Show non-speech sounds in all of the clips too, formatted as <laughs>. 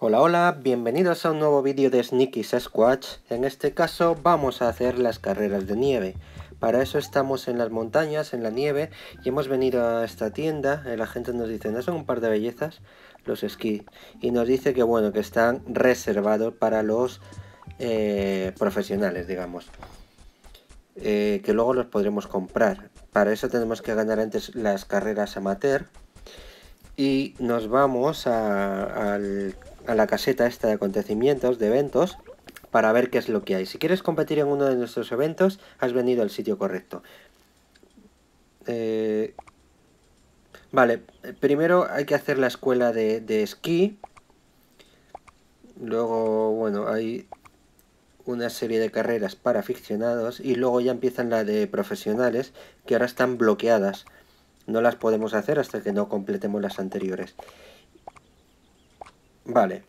Hola, hola, bienvenidos a un nuevo vídeo de Sneaky Sasquatch. En este caso vamos a hacer las carreras de nieve. Para eso estamos en las montañas, en la nieve, y hemos venido a esta tienda. La gente nos dice, ¿no son un par de bellezas? Los esquí. Y nos dice que bueno, que están reservados para los eh, profesionales, digamos. Eh, que luego los podremos comprar. Para eso tenemos que ganar antes las carreras amateur. Y nos vamos al a la caseta esta de acontecimientos, de eventos, para ver qué es lo que hay. Si quieres competir en uno de nuestros eventos, has venido al sitio correcto. Eh, vale, primero hay que hacer la escuela de, de esquí. Luego, bueno, hay una serie de carreras para aficionados y luego ya empiezan la de profesionales que ahora están bloqueadas. No las podemos hacer hasta que no completemos las anteriores. Vale,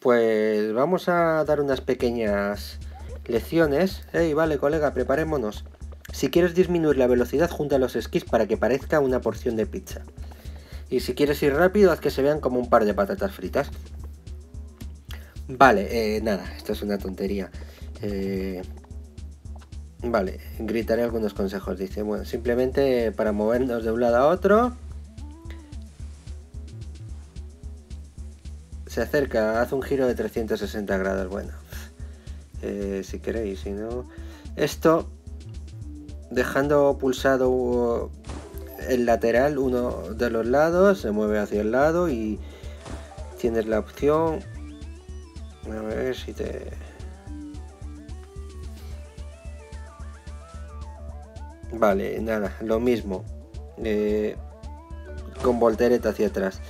pues vamos a dar unas pequeñas lecciones. Hey, vale, colega, preparémonos. Si quieres disminuir la velocidad, junta los esquís para que parezca una porción de pizza. Y si quieres ir rápido, haz que se vean como un par de patatas fritas. Vale, eh, nada, esto es una tontería. Eh, vale, gritaré algunos consejos. Dice, bueno, simplemente para movernos de un lado a otro se acerca, hace un giro de 360 grados. Bueno, eh, si queréis, si no. Esto, dejando pulsado el lateral, uno de los lados, se mueve hacia el lado y tienes la opción. A ver si te. Vale, nada, lo mismo. Eh, con voltereta hacia atrás.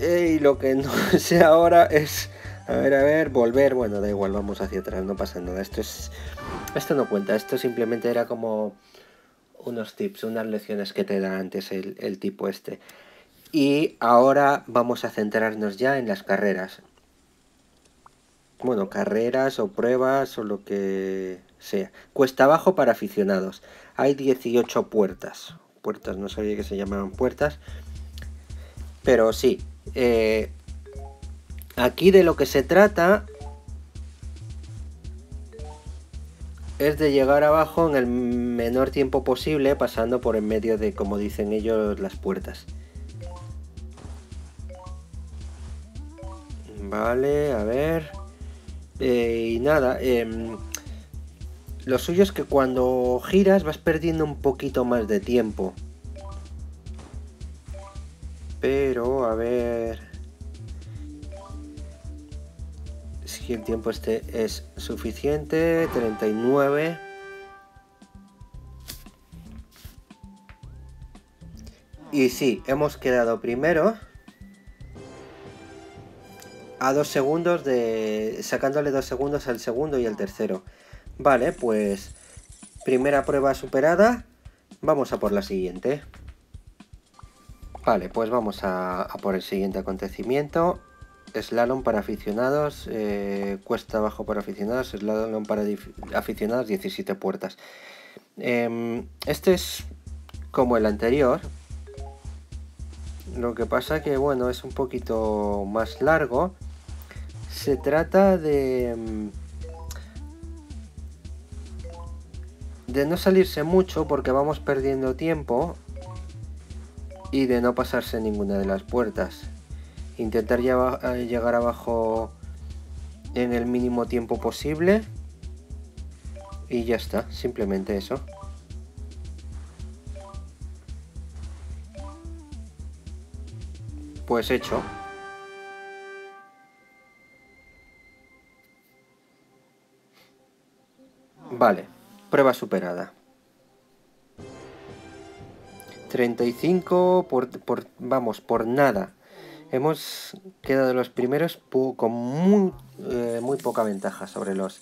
Y lo que no <laughs> sé ahora es, a ver, a ver, volver. Bueno, da igual, vamos hacia atrás, no pasa nada. Esto es, esto no cuenta, esto simplemente era como unos tips, unas lecciones que te da antes el, el tipo este. Y ahora vamos a centrarnos ya en las carreras. Bueno, carreras o pruebas o lo que sea. Cuesta abajo para aficionados. Hay 18 puertas. Puertas, no sabía que se llamaban puertas. Pero sí, eh, aquí de lo que se trata es de llegar abajo en el menor tiempo posible pasando por en medio de, como dicen ellos, las puertas. Vale, a ver. Eh, y nada, em, lo suyo es que cuando giras vas perdiendo un poquito más de tiempo. Pero, a ver... Si el tiempo este es suficiente. 39. Y sí, hemos quedado primero. A dos segundos de... Sacándole dos segundos al segundo y al tercero. Vale, pues... Primera prueba superada. Vamos a por la siguiente. Vale, pues vamos a, por el siguiente acontecimiento. Slalom para aficionados, eh, cuesta abajo para aficionados, slalom para aficionados, 17 puertas. Em, este es como el anterior. Lo que pasa que, bueno, es un poquito más largo. Se trata de... Em, de no salirse mucho porque vamos perdiendo tiempo y de no pasarse ninguna de las puertas. Intentar eh, llegar abajo en el mínimo tiempo posible y ya está, simplemente eso. Pues hecho. Vale, prueba superada. 35 por, vamos, por nada. Hemos quedado los primeros con muy, eh, muy poca ventaja sobre los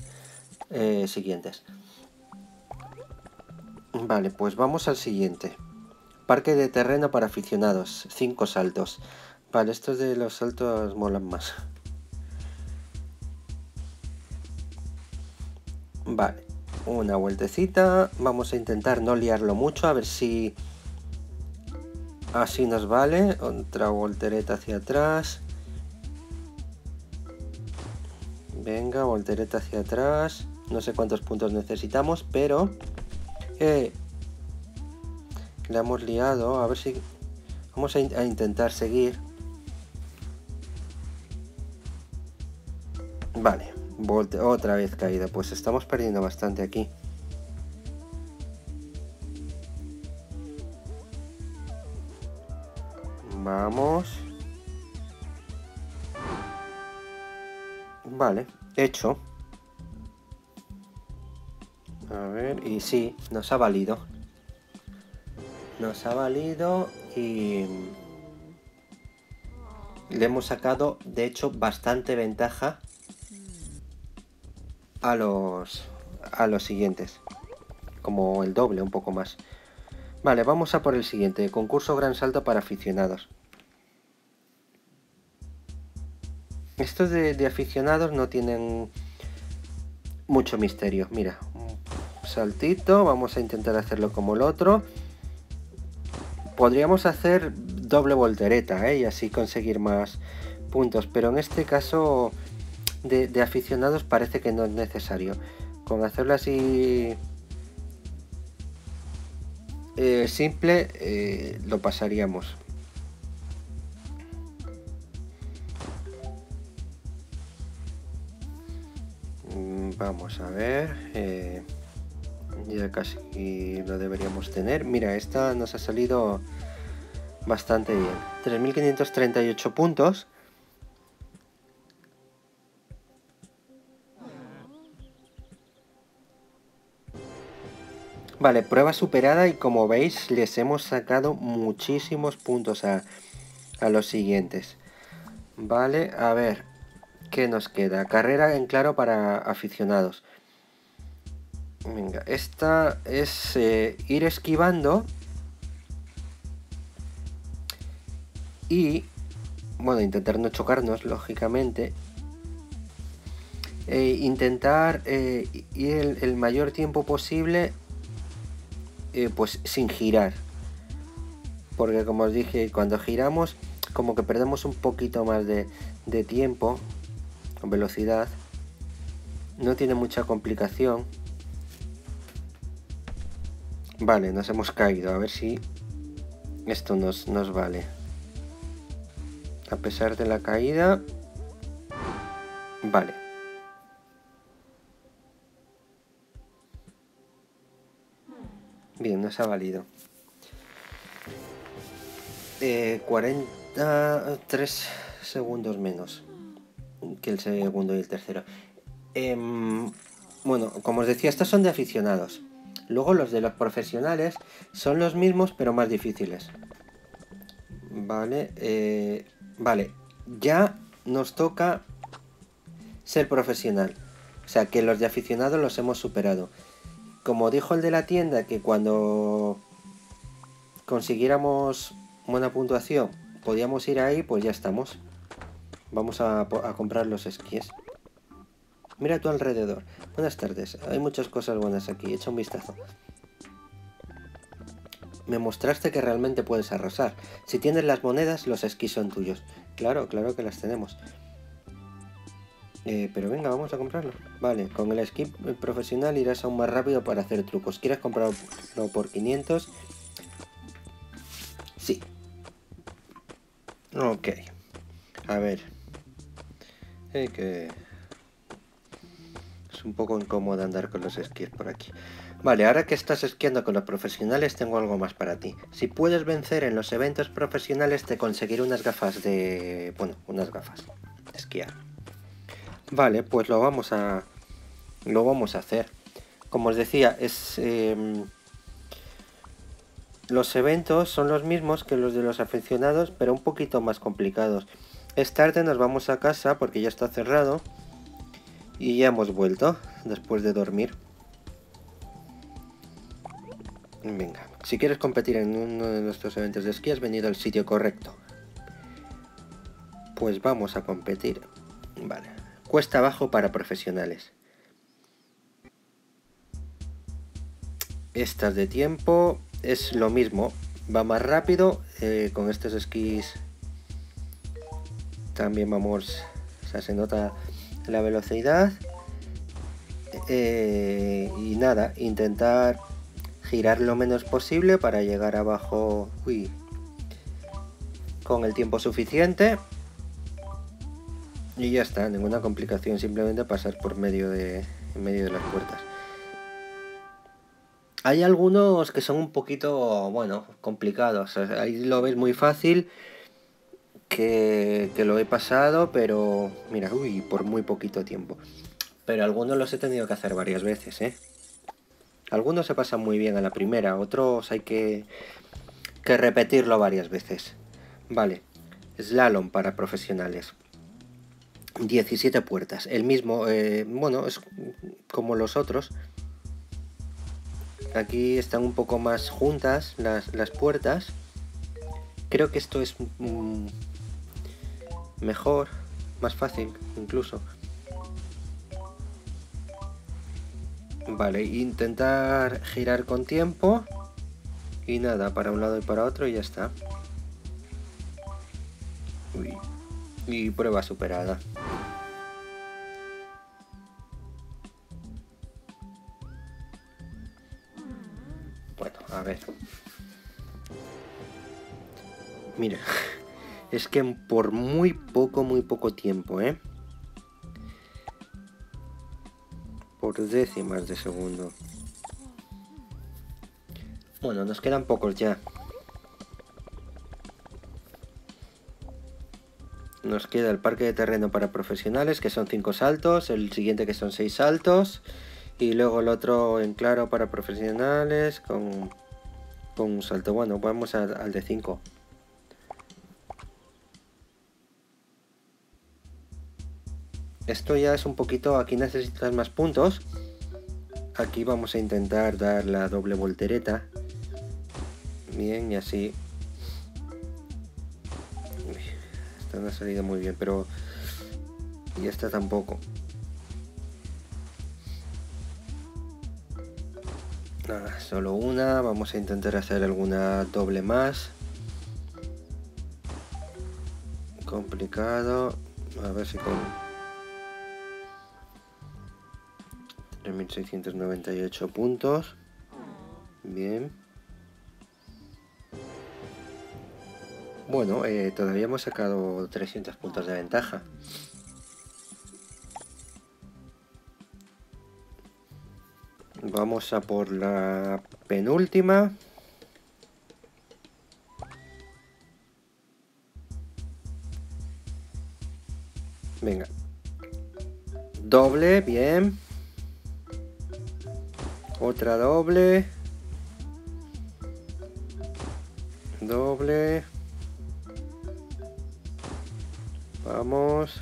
eh, siguientes. Vale, pues vamos al siguiente. Parque de terreno para aficionados. 5 saltos. Vale, estos de los saltos molan más. Vale, una vueltecita. Vamos a intentar no liarlo mucho, a ver si Así nos vale. Otra voltereta hacia atrás. Venga, voltereta hacia atrás. No sé cuántos puntos necesitamos, pero... Eh, hemos liado. A ver si... Vamos a, a intentar seguir. Vale, volte otra vez caída. Pues estamos perdiendo bastante aquí. Vale, hecho. A ver, y sí, nos ha valido. Nos ha valido y... Le hemos sacado, de hecho, bastante ventaja a los, a los siguientes. Como el doble, un poco más. Vale, vamos a por el siguiente. Concurso Gran Salto para aficionados. Estos de, aficionados no tienen mucho misterio. Mira, un saltito. Vamos a intentar hacerlo como el otro. Podríamos hacer doble voltereta ¿eh? y así conseguir más puntos. Pero en este caso de, aficionados parece que no es necesario. Con hacerlo así eh, simple eh, lo pasaríamos. Vamos a ver. Eh, ya casi lo deberíamos tener. Mira, esta nos ha salido bastante bien. 3.538 puntos. Vale, prueba superada y como veis les hemos sacado muchísimos puntos a, los siguientes. Vale, a ver, ¿qué nos queda? Carrera en claro para aficionados. Venga, esta es eh, ir esquivando. Y, bueno, intentar no chocarnos, lógicamente. E intentar eh, ir el mayor tiempo posible eh, pues sin girar. Porque como os dije, cuando giramos como que perdemos un poquito más de, tiempo, velocidad. No tiene mucha complicación. Vale, nos hemos caído. A ver si esto nos, nos vale. A pesar de la caída... Vale. Bien, nos ha valido. 43 eh, segundos menos que el segundo y el tercero. Em, bueno, como os decía, estos son de aficionados. Luego los de los profesionales son los mismos pero más difíciles. Vale, eh, vale. Ya nos toca ser profesional. O sea que los de aficionados los hemos superado como dijo el de la tienda, que cuando consiguiéramos buena puntuación podíamos ir ahí, pues ya estamos. Vamos a, comprar los esquíes. Mira a tu alrededor. Buenas tardes. Hay muchas cosas buenas aquí. Echa un vistazo. Me mostraste que realmente puedes arrasar. Si tienes las monedas, los esquís son tuyos. Claro, claro que las tenemos. Eh, pero venga, vamos a comprarlo. Vale, con el skip profesional irás aún más rápido para hacer trucos. ¿Quieres comprarlo por 500? Sí. Ok. A ver. Que... Es un poco incómodo andar con los esquís por aquí. Vale, ahora que estás esquiando con los profesionales tengo algo más para ti. Si puedes vencer en los eventos profesionales te conseguiré unas gafas de... Bueno, unas gafas de esquiar. Vale, pues lo vamos a lo vamos a hacer. Como os decía, es em, los eventos son los mismos que los de los aficionados, pero un poquito más complicados. Es tarde, nos vamos a casa porque ya está cerrado y ya hemos vuelto después de dormir. Venga, si quieres competir en uno de nuestros eventos de esquí has venido al sitio correcto. Pues vamos a competir. Vale. Cuesta abajo para profesionales. Estas de tiempo es lo mismo. Va más rápido eh, con estos esquís. También vamos... O sea, se nota la velocidad eh, y nada, intentar girar lo menos posible para llegar abajo uy, con el tiempo suficiente y ya está, ninguna complicación, simplemente pasar por medio de, en medio de las puertas. Hay algunos que son un poquito, bueno, complicados. Ahí lo ves muy fácil, que, lo he pasado, pero mira, uy, por muy poquito tiempo. Pero algunos los he tenido que hacer varias veces, ¿eh? Algunos se pasan muy bien a la primera, otros hay que, que repetirlo varias veces. Vale, slalom para profesionales. 17 puertas. El mismo, eh, bueno, es como los otros. Aquí están un poco más juntas las, las puertas. Creo que esto es mm, mejor, más fácil incluso. Vale, intentar girar con tiempo. Y nada, para un lado y para otro y ya está. Y prueba superada. Bueno, a ver. Mira, es que por muy poco, muy poco tiempo, ¿eh? Por décimas de segundo. Bueno, nos quedan pocos ya. Nos queda el parque de terreno para profesionales, que son 5 saltos, el siguiente que son 6 saltos, y luego el otro en claro para profesionales con, con un salto. Bueno, vamos al de 5. Esto ya es un poquito, aquí necesitas más puntos. Aquí vamos a intentar dar la doble voltereta. Bien, y así. esta no ha salido muy bien, pero... Y esta tampoco. Nada, solo una. Vamos a intentar hacer alguna doble más. Complicado. A ver si con... 3698 puntos. Bien. Bueno, eh, todavía hemos sacado 300 puntos de ventaja. Vamos a por la penúltima. Venga. Doble, bien. Otra doble. Doble. Vamos.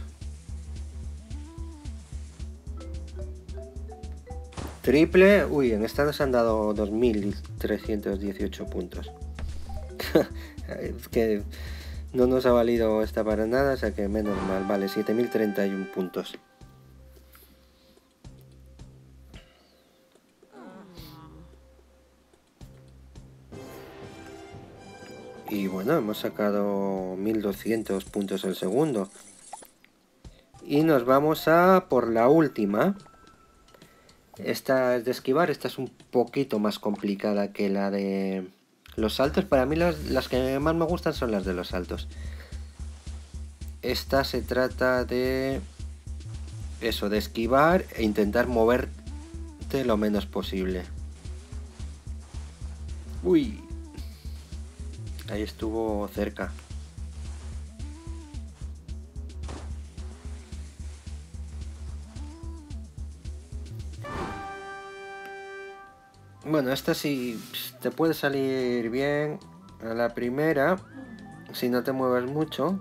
Triple. Uy, en esta nos han dado 2.318 puntos. <laughs> que no nos ha valido esta para nada, o sea que menos mal. Vale, 7.031 puntos. Y bueno, hemos sacado 1200 puntos el segundo. Y nos vamos a por la última. Esta es de esquivar, esta es un poquito más complicada que la de los saltos. Para mí las, que más me gustan son las de los saltos. Esta se trata de eso, de esquivar e intentar moverte lo menos posible. Uy, Ahí estuvo cerca. Bueno, esta sí te puede salir bien a la primera, si no te mueves mucho.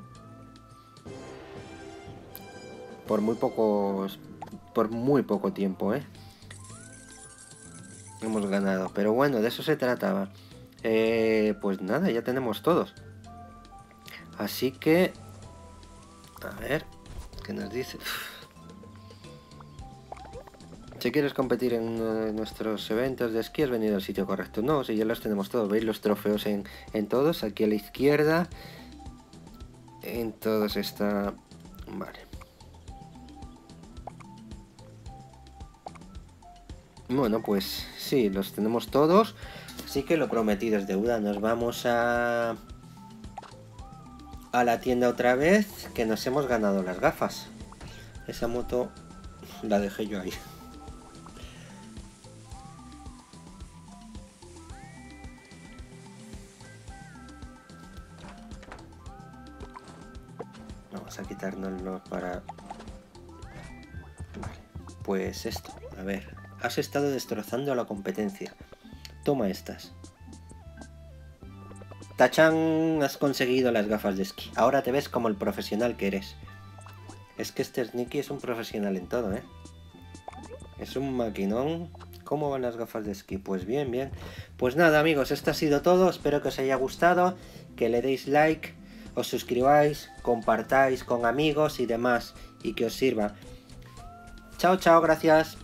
Por muy pocos, por muy poco tiempo, ¿eh? Hemos ganado, pero bueno, de eso se trataba. Eh, pues nada, ya tenemos todos. Así que... A ver, ¿qué nos dice? Si quieres competir en nuestros eventos de esquí, has venido al sitio correcto. No, si ya los tenemos todos. ¿Veis los trofeos en, en todos? Aquí a la izquierda. En todos está... Vale. Bueno, pues sí, los tenemos todos. Así que lo prometido es deuda. Nos vamos a... A la tienda otra vez, que nos hemos ganado las gafas. Esa moto la dejé yo ahí. Vamos a quitárnoslo para... Vale, pues esto, a ver. Has estado destrozando a la competencia. Toma estas. Tachan, has conseguido las gafas de esquí. Ahora te ves como el profesional que eres. Es que este Sneaky es un profesional en todo, ¿eh? Es un maquinón. ¿Cómo van las gafas de esquí? Pues bien, bien. Pues nada, amigos, esto ha sido todo. Espero que os haya gustado, que le deis like, os suscribáis, compartáis con amigos y demás, y que os sirva. Chao, chao, gracias.